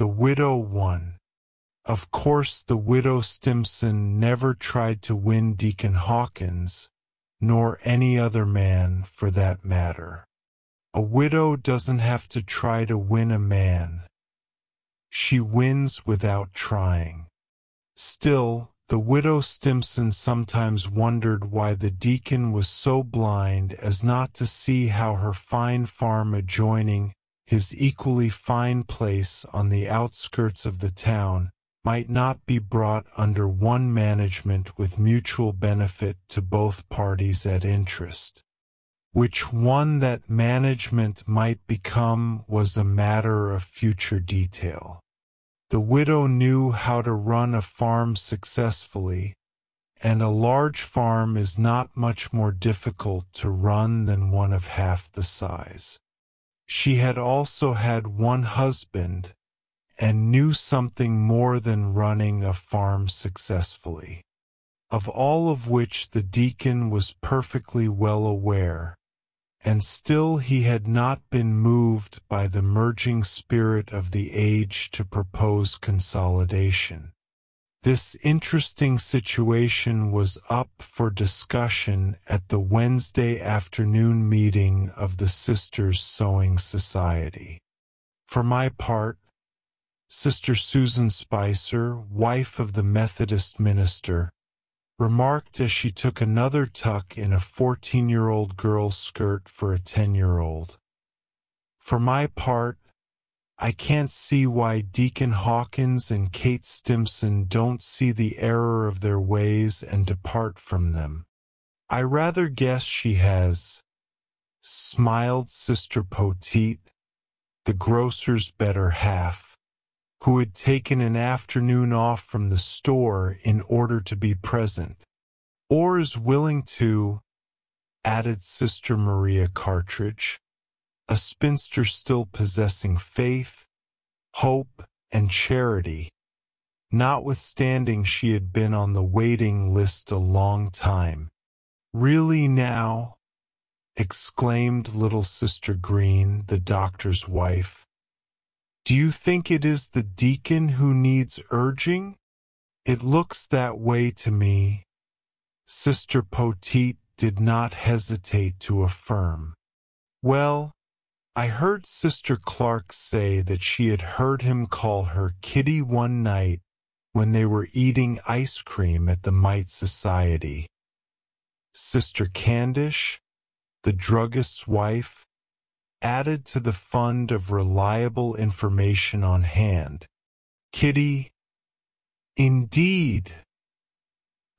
The Widow won. Of course the Widow Stimson never tried to win Deacon Hawkins, nor any other man for that matter. A widow doesn't have to try to win a man. She wins without trying. Still, the widow Stimson sometimes wondered why the deacon was so blind as not to see how her fine farm adjoining his equally fine place on the outskirts of the town, might not be brought under one management with mutual benefit to both parties at interest. Which one that management might become was a matter of future detail. The widow knew how to run a farm successfully, and a large farm is not much more difficult to run than one of half the size. She had also had one husband and knew something more than running a farm successfully, of all of which the deacon was perfectly well aware, and still he had not been moved by the merging spirit of the age to propose consolidation. This interesting situation was up for discussion at the Wednesday afternoon meeting of the Sisters Sewing Society. For my part, Sister Susan Spicer, wife of the Methodist minister, remarked as she took another tuck in a 14-year-old girl's skirt for a 10-year-old. For my part, I can't see why Deacon Hawkins and Kate Stimson don't see the error of their ways and depart from them. I rather guess she has, smiled Sister Poteet, the grocer's better half, who had taken an afternoon off from the store in order to be present, or is willing to, added Sister Maria Cartridge, a spinster still possessing faith, hope, and charity, notwithstanding she had been on the waiting list a long time. Really now? exclaimed little Sister Green, the doctor's wife. Do you think it is the deacon who needs urging? It looks that way to me. Sister Poteet did not hesitate to affirm. Well, I heard Sister Clark say that she had heard him call her Kitty one night when they were eating ice cream at the Mite Society. Sister Candish, the druggist's wife, added to the fund of reliable information on hand. Kitty, indeed,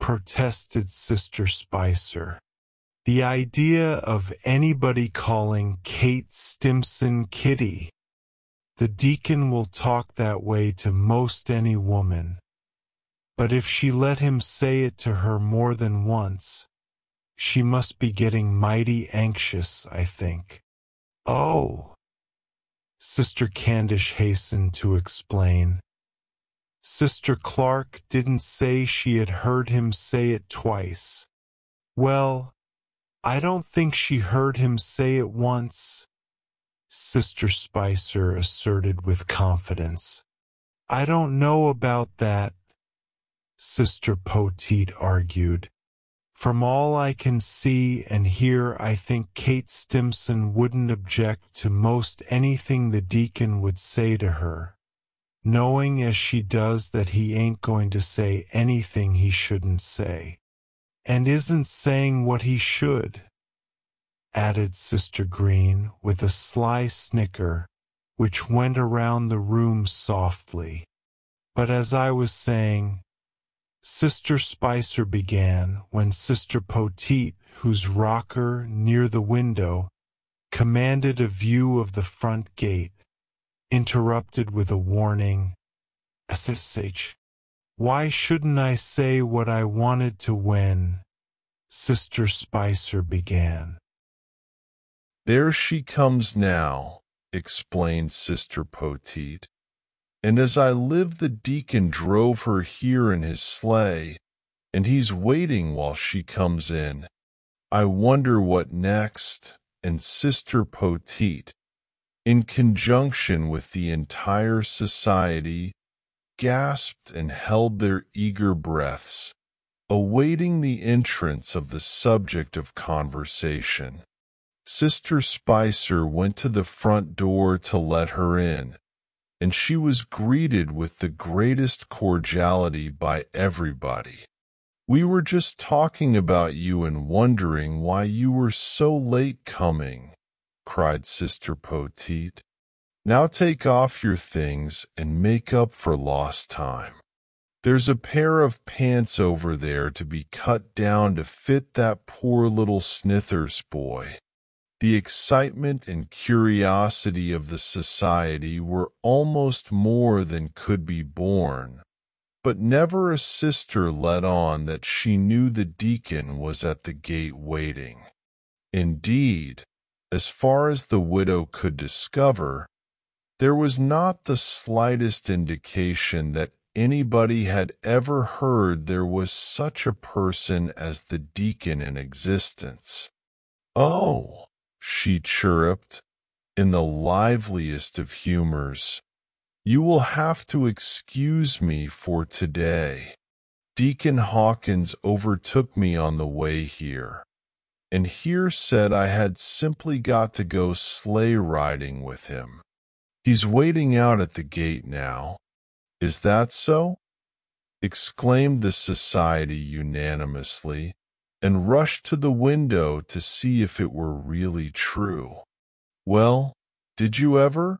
protested Sister Spicer. The idea of anybody calling Kate Stimson Kitty. The deacon will talk that way to most any woman. But if she let him say it to her more than once, she must be getting mighty anxious, I think. Oh! Sister Candish hastened to explain. Sister Clark didn't say she had heard him say it twice. Well, I don't think she heard him say it once, Sister Spicer asserted with confidence. I don't know about that, Sister Poteet argued. From all I can see and hear I think Kate Stimson wouldn't object to most anything the deacon would say to her, knowing as she does that he ain't going to say anything he shouldn't say and isn't saying what he should, added Sister Green with a sly snicker which went around the room softly. But as I was saying, Sister Spicer began when Sister Poteet, whose rocker near the window commanded a view of the front gate, interrupted with a warning, SSH. Why shouldn't I say what I wanted to when? Sister Spicer began. There she comes now, explained Sister Poteet. And as I live the deacon drove her here in his sleigh, and he's waiting while she comes in. I wonder what next, and Sister Poteet, in conjunction with the entire society, gasped and held their eager breaths, awaiting the entrance of the subject of conversation. Sister Spicer went to the front door to let her in, and she was greeted with the greatest cordiality by everybody. We were just talking about you and wondering why you were so late coming, cried Sister Poteet. Now take off your things and make up for lost time. There's a pair of pants over there to be cut down to fit that poor little Snithers boy. The excitement and curiosity of the society were almost more than could be borne, but never a sister let on that she knew the deacon was at the gate waiting. Indeed, as far as the widow could discover, there was not the slightest indication that anybody had ever heard there was such a person as the deacon in existence. Oh, she chirruped, in the liveliest of humors. You will have to excuse me for today. Deacon Hawkins overtook me on the way here, and here said I had simply got to go sleigh riding with him. He's waiting out at the gate now. Is that so? exclaimed the society unanimously, and rushed to the window to see if it were really true. Well, did you ever?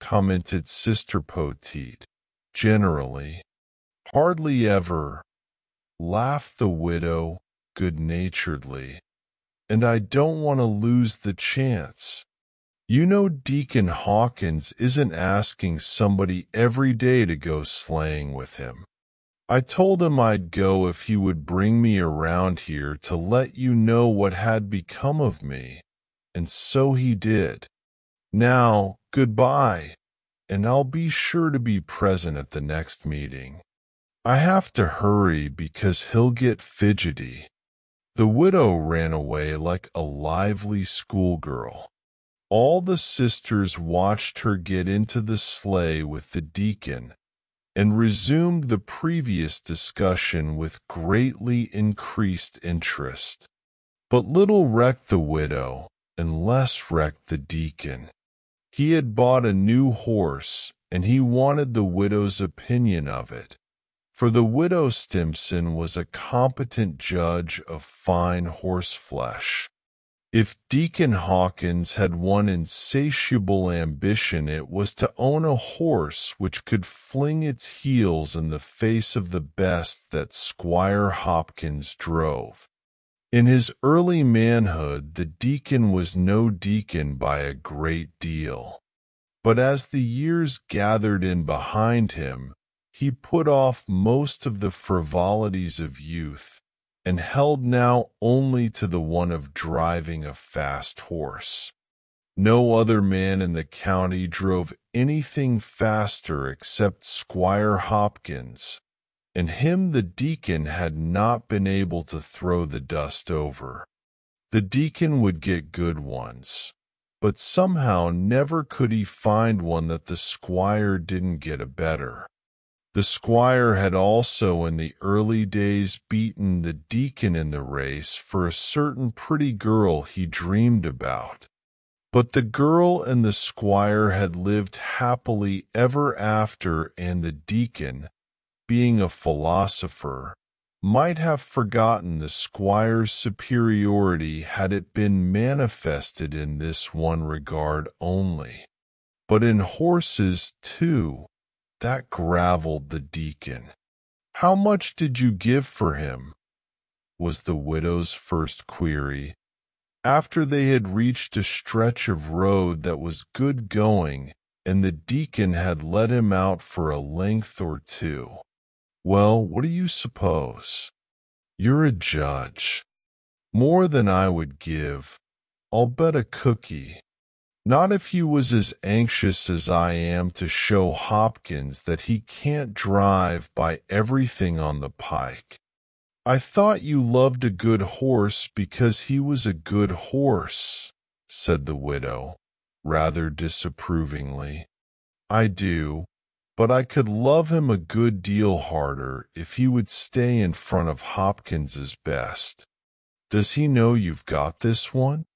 commented Sister Poteet. Generally. Hardly ever, laughed the widow good-naturedly. And I don't want to lose the chance. You know Deacon Hawkins isn't asking somebody every day to go sleighing with him. I told him I'd go if he would bring me around here to let you know what had become of me, and so he did. Now, goodbye, and I'll be sure to be present at the next meeting. I have to hurry because he'll get fidgety. The widow ran away like a lively schoolgirl. All the sisters watched her get into the sleigh with the deacon and resumed the previous discussion with greatly increased interest. But little recked the widow, and less recked the deacon. He had bought a new horse, and he wanted the widow's opinion of it, for the widow Stimson was a competent judge of fine horseflesh. If Deacon Hawkins had one insatiable ambition, it was to own a horse which could fling its heels in the face of the best that Squire Hopkins drove. In his early manhood, the deacon was no deacon by a great deal. But as the years gathered in behind him, he put off most of the frivolities of youth and held now only to the one of driving a fast horse. No other man in the county drove anything faster except Squire Hopkins, and him the deacon had not been able to throw the dust over. The deacon would get good ones, but somehow never could he find one that the squire didn't get a better. The squire had also in the early days beaten the deacon in the race for a certain pretty girl he dreamed about. But the girl and the squire had lived happily ever after, and the deacon, being a philosopher, might have forgotten the squire's superiority had it been manifested in this one regard only. But in horses, too, that gravelled the deacon. How much did you give for him? was the widow's first query, after they had reached a stretch of road that was good going, and the deacon had let him out for a length or two. Well, what do you suppose? You're a judge. More than I would give. I'll bet a cookie. Not if you was as anxious as I am to show Hopkins that he can't drive by everything on the pike. I thought you loved a good horse because he was a good horse, said the widow. rather disapprovingly. I do, but I could love him a good deal harder if he would stay in front of Hopkins's best. Does he know you've got this one?